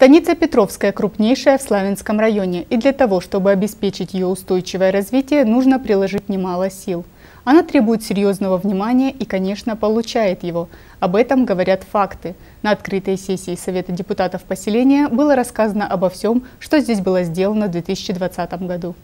Станица Петровская крупнейшая в Славянском районе, и для того, чтобы обеспечить ее устойчивое развитие, нужно приложить немало сил. Она требует серьезного внимания и, конечно, получает его. Об этом говорят факты. На открытой сессии Совета депутатов поселения было рассказано обо всем, что здесь было сделано в 2020 году.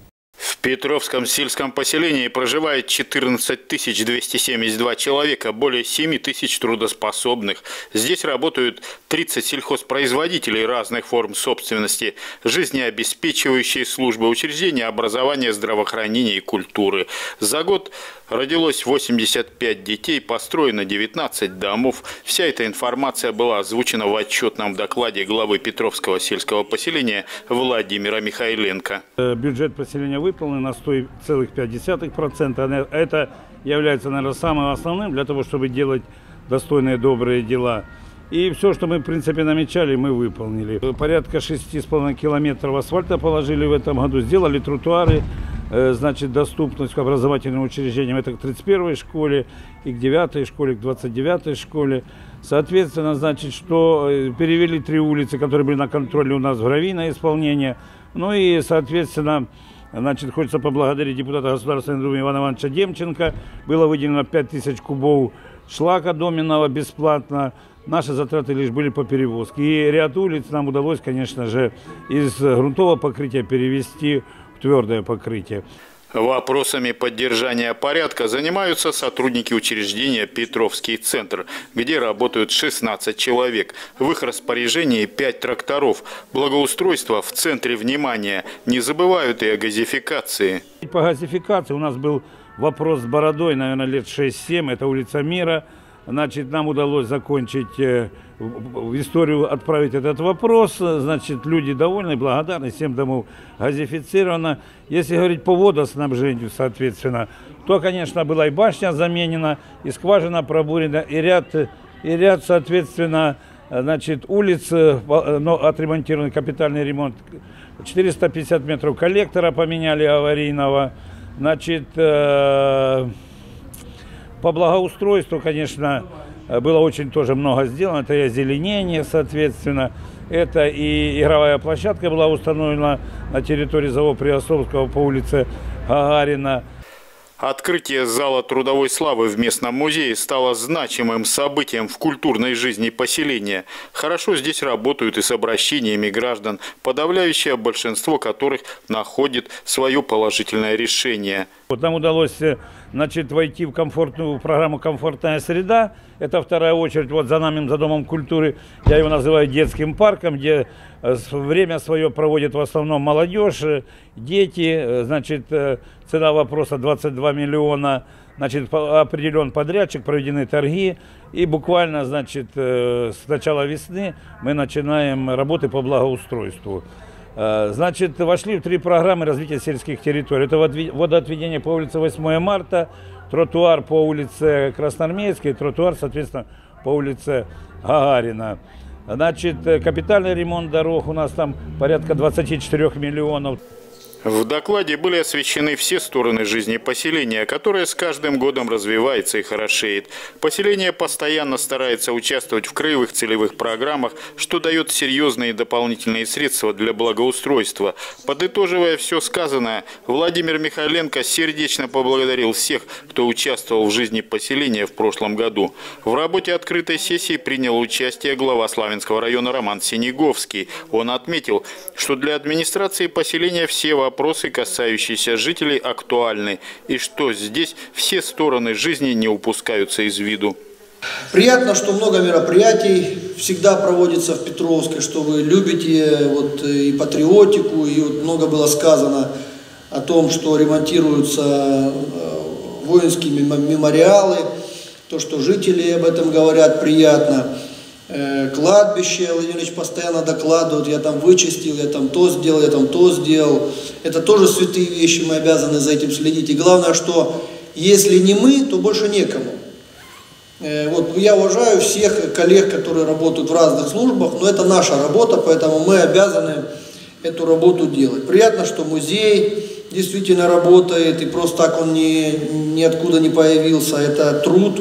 Петровском сельском поселении проживает 14 272 человека, более 7 тысяч трудоспособных. Здесь работают 30 сельхозпроизводителей разных форм собственности, жизнеобеспечивающие службы, учреждения образования, здравоохранения и культуры. За год родилось 85 детей, построено 19 домов. Вся эта информация была озвучена в отчетном докладе главы Петровского сельского поселения Владимира Михайленко. Э, бюджет поселения выполнен на 100,5%. Это является, наверное, самым основным для того, чтобы делать достойные, добрые дела. И все, что мы, в принципе, намечали, мы выполнили. Порядка 6,5 километров асфальта положили в этом году, сделали тротуары, э, значит, доступность к образовательным учреждениям. Это к 31 школе, и к 9 школе, к 29 школе. Соответственно, значит, что э, перевели три улицы, которые были на контроле у нас в ГРАВИ на исполнение. Ну и, соответственно, Значит, хочется поблагодарить депутата Государственной Думы Ивана Ивановича Демченко. Было выделено 5000 кубов шлака доменного бесплатно. Наши затраты лишь были по перевозке. И ряд улиц нам удалось, конечно же, из грунтового покрытия перевести в твердое покрытие. Вопросами поддержания порядка занимаются сотрудники учреждения «Петровский центр», где работают 16 человек. В их распоряжении 5 тракторов. Благоустройство в центре внимания. Не забывают и о газификации. По газификации у нас был вопрос с бородой, наверное, лет 6-7. Это улица Мира. Значит, нам удалось закончить, э, в историю отправить этот вопрос. Значит, люди довольны, благодарны, 7 домов газифицировано. Если говорить по водоснабжению, соответственно, то, конечно, была и башня заменена, и скважина пробурена, и ряд, и ряд соответственно, значит, улиц, э, но отремонтирован капитальный ремонт. 450 метров коллектора поменяли аварийного. Значит, э по благоустройству, конечно, было очень тоже много сделано. Это и озеленение, соответственно. Это и игровая площадка была установлена на территории завода Приосовского по улице Гагарина. Открытие зала трудовой славы в местном музее стало значимым событием в культурной жизни поселения. Хорошо здесь работают и с обращениями граждан, подавляющее большинство которых находит свое положительное решение. Вот нам удалось э, значит, войти в комфортную в программу «Комфортная среда». Это вторая очередь вот за нами, за Домом культуры. Я его называю детским парком, где э, время свое проводит в основном молодежь, э, дети. Значит, цена вопроса 22 миллиона. Значит, определен подрядчик, проведены торги. И буквально, значит, с начала весны мы начинаем работы по благоустройству. Э, значит, вошли в три программы развития сельских территорий. Это водоотведение по улице 8 марта, тротуар по улице Красноармейской, тротуар, соответственно, по улице Гагарина. Значит, э, капитальный ремонт дорог у нас там порядка 24 миллионов. В докладе были освещены все стороны жизни поселения, которое с каждым годом развивается и хорошеет. Поселение постоянно старается участвовать в краевых целевых программах, что дает серьезные дополнительные средства для благоустройства. Подытоживая все сказанное, Владимир Михайленко сердечно поблагодарил всех, кто участвовал в жизни поселения в прошлом году. В работе открытой сессии принял участие глава Славянского района Роман Синеговский. Он отметил, что для администрации поселения все вопросы вопросы, касающиеся жителей, актуальны, и что здесь все стороны жизни не упускаются из виду. Приятно, что много мероприятий всегда проводится в Петровской, что вы любите вот, и патриотику, и вот много было сказано о том, что ремонтируются э, воинские мемориалы, то, что жители об этом говорят, приятно. Э, кладбище, Владимир Ильич постоянно докладывает, я там вычистил, я там то сделал, я там то сделал. Это тоже святые вещи, мы обязаны за этим следить. И главное, что если не мы, то больше некому. Э, вот я уважаю всех коллег, которые работают в разных службах, но это наша работа, поэтому мы обязаны эту работу делать. Приятно, что музей действительно работает, и просто так он ни, ниоткуда не появился. Это труд,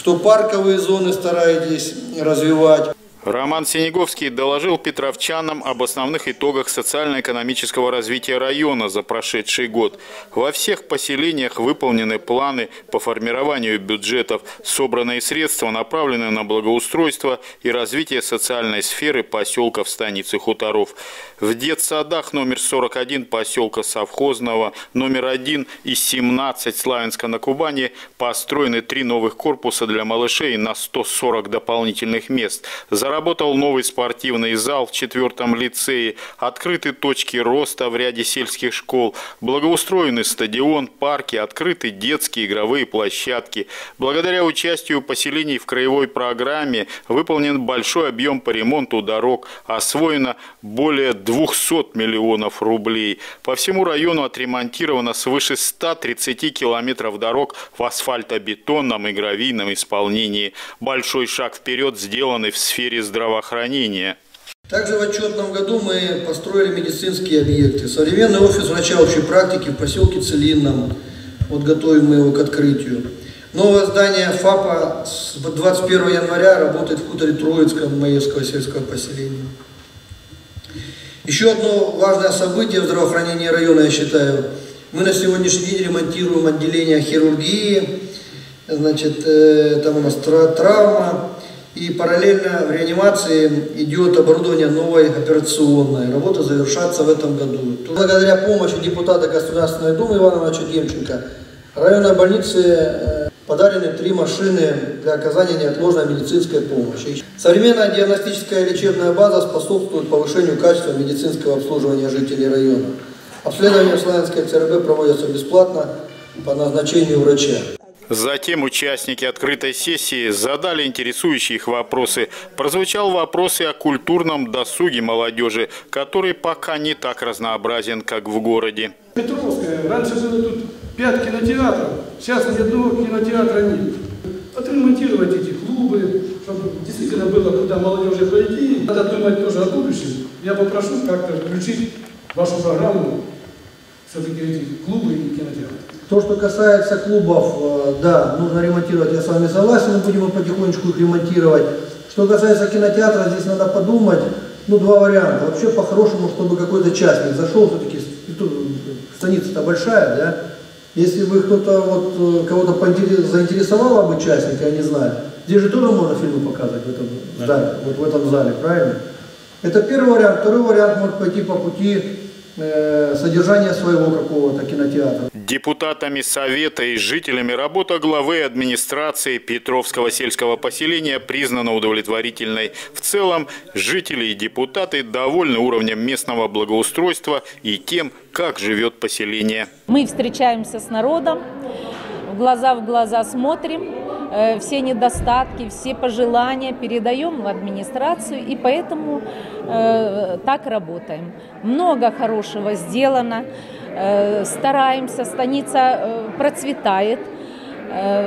что парковые зоны стараетесь развивать. Роман Синеговский доложил петровчанам об основных итогах социально-экономического развития района за прошедший год. Во всех поселениях выполнены планы по формированию бюджетов, собранные средства направлены на благоустройство и развитие социальной сферы поселков станицы Хуторов. В детсадах номер 41 поселка Совхозного, номер 1 и 17 Славянска на Кубани построены три новых корпуса для малышей на 140 дополнительных мест. За Заработал новый спортивный зал в четвертом лицее, открыты точки роста в ряде сельских школ, благоустроенный стадион, парки, открыты детские игровые площадки. Благодаря участию поселений в краевой программе выполнен большой объем по ремонту дорог, освоено более 200 миллионов рублей. По всему району отремонтировано свыше 130 километров дорог в асфальтобетонном и гравийном исполнении. Большой шаг вперед сделанный в сфере здравоохранения. Также в отчетном году мы построили медицинские объекты. Современный офис врача общей практики в поселке Целинном. Вот готовим мы его к открытию. Новое здание ФАПа с 21 января работает в хуторе Троицком Маевского сельского поселения. Еще одно важное событие в здравоохранении района, я считаю. Мы на сегодняшний день ремонтируем отделение хирургии, значит, э, там у нас травма, и параллельно в реанимации идет оборудование новой операционной. Работа завершаться в этом году. Благодаря помощи депутата Государственной Думы Ивана Ивановича Демченко районной больнице э, подарены три машины для оказания неотложной медицинской помощи. Современная диагностическая и лечебная база способствует повышению качества медицинского обслуживания жителей района. Обследование в Славянской ЦРБ проводится бесплатно по назначению врача. Затем участники открытой сессии задали интересующие их вопросы. Прозвучал вопрос и о культурном досуге молодежи, который пока не так разнообразен, как в городе. Петровская. Раньше было тут пять кинотеатров, сейчас ни одного кинотеатра нет. Отремонтировать эти клубы, чтобы действительно было куда молодежи пройти. Надо думать тоже о будущем. Я попрошу как-то включить вашу программу все-таки эти клубы и кинотеатры. То, что касается клубов, э, да, нужно ремонтировать, я с вами согласен, мы будем потихонечку их ремонтировать. Что касается кинотеатра, здесь надо подумать, ну, два варианта. Вообще, по-хорошему, чтобы какой-то частник зашел, все-таки станица-то большая, да? Если бы кто-то, вот, э, кого-то заинтересовало бы частник, я не знаю, здесь же тоже можно фильмы показывать в этом да. зале, вот в этом зале, правильно? Это первый вариант. Второй вариант может пойти по пути Э, содержание своего какого-то кинотеатра. Депутатами Совета и жителями работа главы администрации Петровского сельского поселения признана удовлетворительной. В целом, жители и депутаты довольны уровнем местного благоустройства и тем, как живет поселение. Мы встречаемся с народом, в глаза в глаза смотрим, Э, все недостатки, все пожелания передаем в администрацию, и поэтому э, так работаем. Много хорошего сделано, э, стараемся, станица процветает.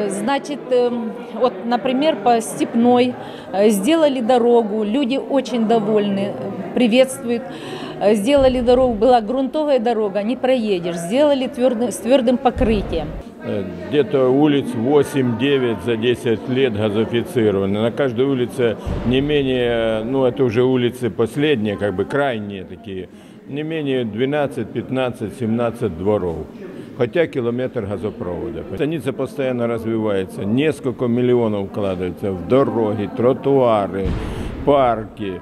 Значит, вот, например, по Степной сделали дорогу, люди очень довольны, приветствуют. Сделали дорогу, была грунтовая дорога, не проедешь, сделали твердым, с твердым покрытием. Э, где-то улиц 8-9 за 10 лет газофицированы. На каждой улице не менее, ну это уже улицы последние, как бы крайние такие, не менее 12, 15, 17 дворов. Хотя километр газопровода. Станица постоянно развивается. Несколько миллионов вкладывается в дороги, тротуары, парки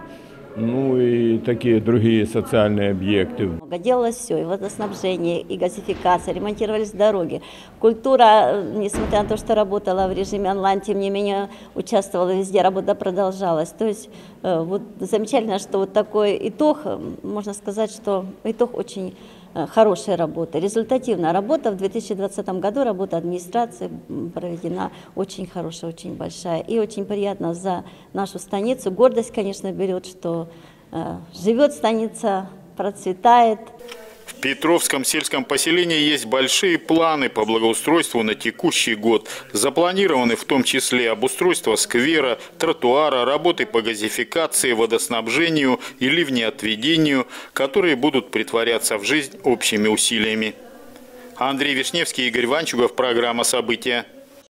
ну и такие другие социальные объекты. Делалось все, и водоснабжение, и газификация, ремонтировались дороги. Культура, несмотря на то, что работала в режиме онлайн, тем не менее участвовала везде, работа продолжалась. То есть э, вот замечательно, что вот такой итог, можно сказать, что итог очень Э, хорошая работа, результативная работа. В 2020 году работа администрации проведена очень хорошая, очень большая. И очень приятно за нашу станицу. Гордость, конечно, берет, что э, живет станица, процветает. Петровском сельском поселении есть большие планы по благоустройству на текущий год. Запланированы в том числе обустройство сквера, тротуара, работы по газификации, водоснабжению и ливнеотведению, которые будут притворяться в жизнь общими усилиями. Андрей Вишневский, Игорь Ванчугов, программа «События».